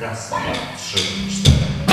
Raz, dwa, trzy, cztery.